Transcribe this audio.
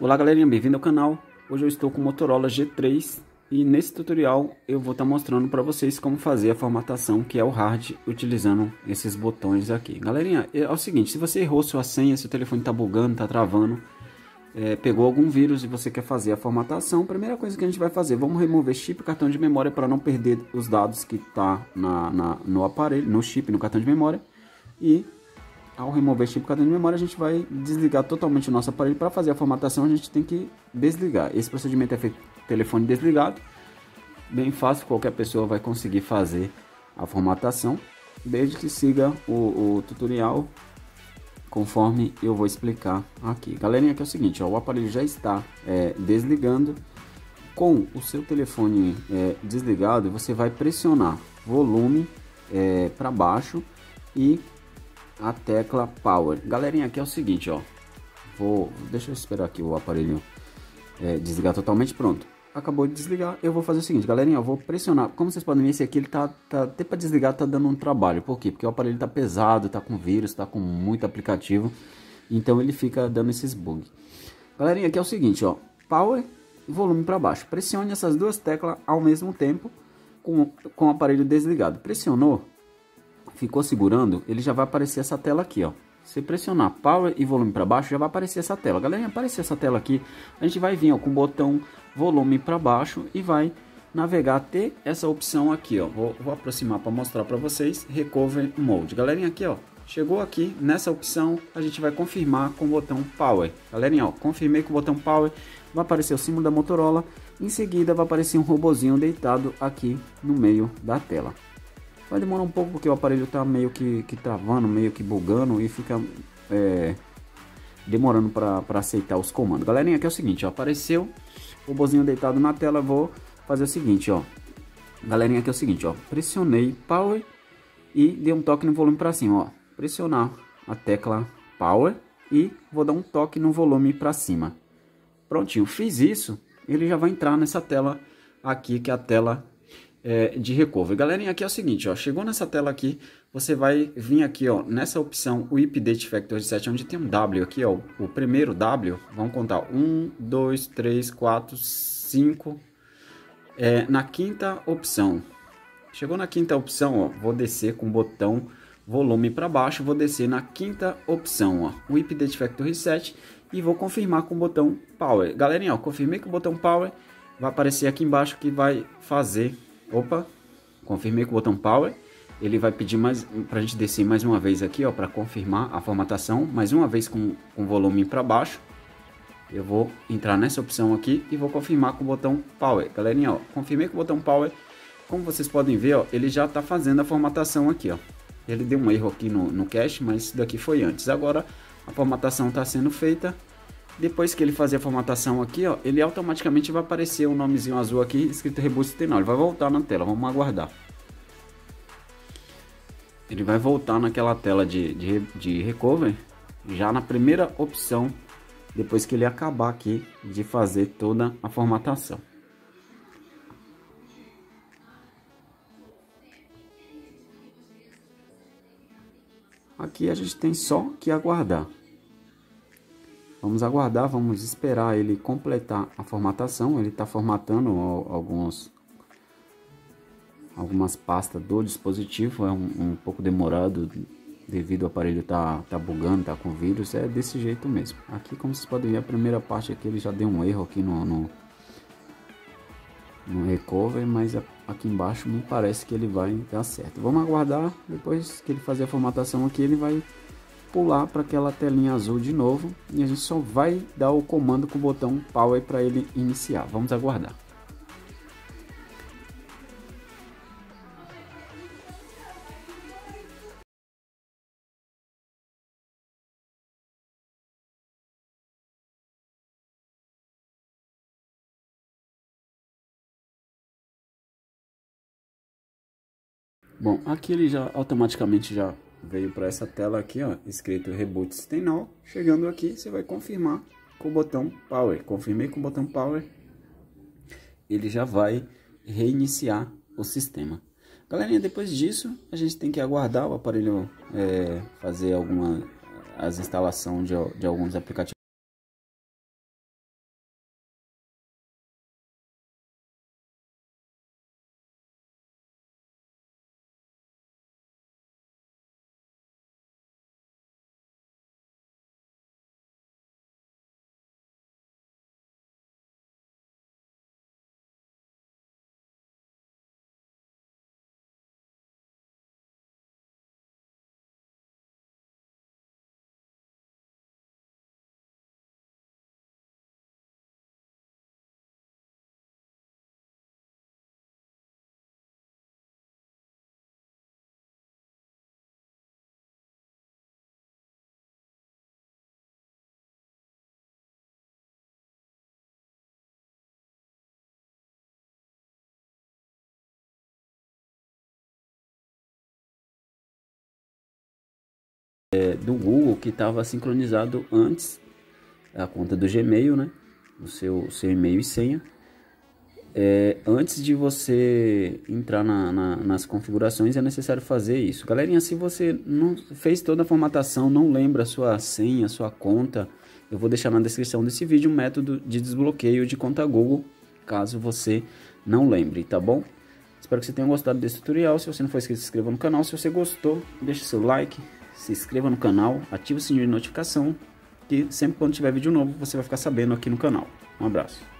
Olá galerinha, bem-vindo ao canal. Hoje eu estou com o Motorola G3 e nesse tutorial eu vou estar tá mostrando para vocês como fazer a formatação que é o hard utilizando esses botões aqui. Galerinha, é, é o seguinte, se você errou sua senha, se o telefone está bugando, está travando, é, pegou algum vírus e você quer fazer a formatação, primeira coisa que a gente vai fazer, vamos remover chip e cartão de memória para não perder os dados que está na, na, no aparelho, no chip, no cartão de memória e ao remover chip cartão de memória, a gente vai desligar totalmente o nosso aparelho. Para fazer a formatação, a gente tem que desligar. Esse procedimento é feito telefone desligado. Bem fácil, qualquer pessoa vai conseguir fazer a formatação, desde que siga o, o tutorial conforme eu vou explicar aqui. Galerinha, aqui é o seguinte, ó, o aparelho já está é, desligando. Com o seu telefone é, desligado, você vai pressionar volume é, para baixo e a tecla Power. Galerinha, aqui é o seguinte, ó. Vou, deixa eu esperar aqui o aparelho é, desligar totalmente, pronto. Acabou de desligar, eu vou fazer o seguinte, galerinha, eu vou pressionar. Como vocês podem ver, esse aqui ele tá, tá até para desligar tá dando um trabalho. Por quê? Porque o aparelho tá pesado, tá com vírus, tá com muito aplicativo. Então ele fica dando esses bugs. Galerinha, aqui é o seguinte, ó. Power volume para baixo. Pressione essas duas teclas ao mesmo tempo com, com o aparelho desligado. Pressionou, ficou segurando, ele já vai aparecer essa tela aqui, ó. Se pressionar Power e volume para baixo, já vai aparecer essa tela. Galera, aparecer essa tela aqui, a gente vai vir ó, com o botão volume para baixo e vai navegar até essa opção aqui, ó. Vou, vou aproximar para mostrar para vocês, Recover Mode. Galerinha, aqui, ó, chegou aqui nessa opção, a gente vai confirmar com o botão Power. Galerinha, ó, confirmei com o botão Power, vai aparecer o símbolo da Motorola. Em seguida, vai aparecer um robozinho deitado aqui no meio da tela. Vai demorar um pouco porque o aparelho está meio que, que travando, meio que bugando e fica é, demorando para aceitar os comandos. Galerinha, aqui é o seguinte, ó, apareceu o robozinho deitado na tela, vou fazer o seguinte, ó. Galerinha, aqui é o seguinte, ó, pressionei Power e dei um toque no volume para cima, ó. Pressionar a tecla Power e vou dar um toque no volume para cima. Prontinho, fiz isso, ele já vai entrar nessa tela aqui, que é a tela é, de recovery. Galerinha, aqui é o seguinte, ó, chegou nessa tela aqui, você vai vir aqui, ó, nessa opção, o Date Factor 7, onde tem um W aqui, ó, o primeiro W, vamos contar, 1, 2, 3, 4, 5, é, na quinta opção, chegou na quinta opção, ó, vou descer com o botão volume para baixo, vou descer na quinta opção, ó, o IP Date Factor Reset, e vou confirmar com o botão Power. Galerinha, ó, confirmei com o botão Power, vai aparecer aqui embaixo que vai fazer Opa, confirmei com o botão Power. Ele vai pedir mais para a gente descer mais uma vez aqui, ó, para confirmar a formatação. Mais uma vez com, o volume para baixo. Eu vou entrar nessa opção aqui e vou confirmar com o botão Power. Galerinha, ó, confirmei com o botão Power. Como vocês podem ver, ó, ele já está fazendo a formatação aqui, ó. Ele deu um erro aqui no, no cache, mas isso daqui foi antes. Agora a formatação está sendo feita. Depois que ele fazer a formatação aqui, ó, ele automaticamente vai aparecer um nomezinho azul aqui escrito Reboot Tenal. Ele vai voltar na tela, vamos aguardar. Ele vai voltar naquela tela de, de, de recover, já na primeira opção, depois que ele acabar aqui de fazer toda a formatação. Aqui a gente tem só que aguardar. Vamos aguardar, vamos esperar ele completar a formatação. Ele está formatando alguns, algumas pastas do dispositivo. É um, um, pouco demorado devido ao aparelho tá, tá bugando, tá com vírus. É desse jeito mesmo. Aqui, como vocês podem ver, a primeira parte aqui ele já deu um erro aqui no, no, no recover, mas aqui embaixo me parece que ele vai dar certo. Vamos aguardar, depois que ele fazer a formatação aqui, ele vai pular para aquela telinha azul de novo e a gente só vai dar o comando com o botão Power para ele iniciar. Vamos aguardar. Bom, aqui ele já automaticamente já veio para essa tela aqui, ó, escrito Reboot System Now. Chegando aqui, você vai confirmar com o botão Power. Confirmei com o botão Power, ele já vai reiniciar o sistema. Galerinha, depois disso, a gente tem que aguardar o aparelho é, fazer alguma as instalação de, de alguns aplicativos é, do Google que estava sincronizado antes a conta do Gmail, né? O seu, seu e-mail e senha. É, antes de você entrar na, na, nas configurações é necessário fazer isso. Galerinha, se você não fez toda a formatação, não lembra a sua senha, a sua conta, eu vou deixar na descrição desse vídeo um método de desbloqueio de conta Google, caso você não lembre, tá bom? Espero que você tenha gostado desse tutorial. Se você não for inscrito, se inscreva no canal. Se você gostou, deixe seu like, se inscreva no canal, ative o sininho de notificação, que sempre quando tiver vídeo novo você vai ficar sabendo aqui no canal. Um abraço.